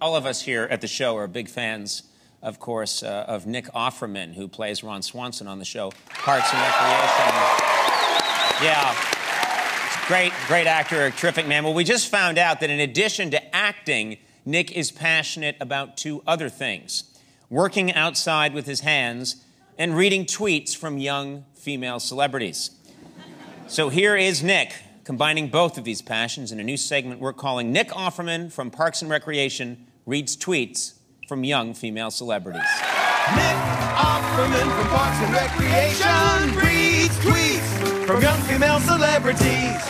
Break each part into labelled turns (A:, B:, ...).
A: all of us here at the show are big fans, of course, uh, of Nick Offerman, who plays Ron Swanson on the show Parks and Recreation. Yeah. Great, great actor, a terrific man. Well, we just found out that in addition to acting, Nick is passionate about two other things working outside with his hands and reading tweets from young female celebrities. So here is Nick combining both of these passions in a new segment we're calling Nick Offerman from Parks and Recreation reads tweets from young female celebrities.
B: Nick Offerman from Parks and Recreation reads tweets from young female celebrities.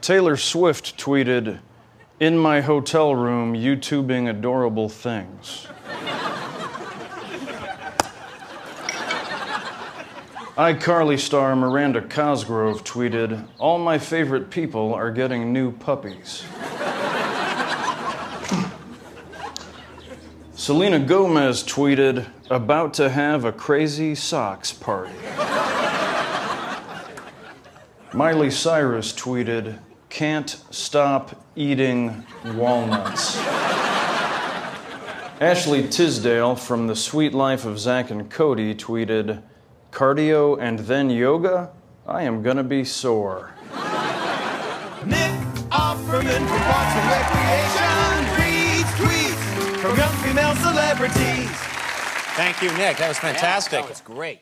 C: Taylor Swift tweeted, In my hotel room, YouTubing adorable things. iCarly star Miranda Cosgrove tweeted, All my favorite people are getting new puppies. Selena Gomez tweeted, About to have a crazy socks party. Miley Cyrus tweeted, Can't stop eating walnuts. Ashley Tisdale from The Suite Life of Zack and Cody tweeted, Cardio and then yoga? I am gonna be sore.
B: Nick Offerman from Parks and Recreation reads tweets from young female celebrities.
A: Thank you, Nick. That was fantastic.
D: That was great.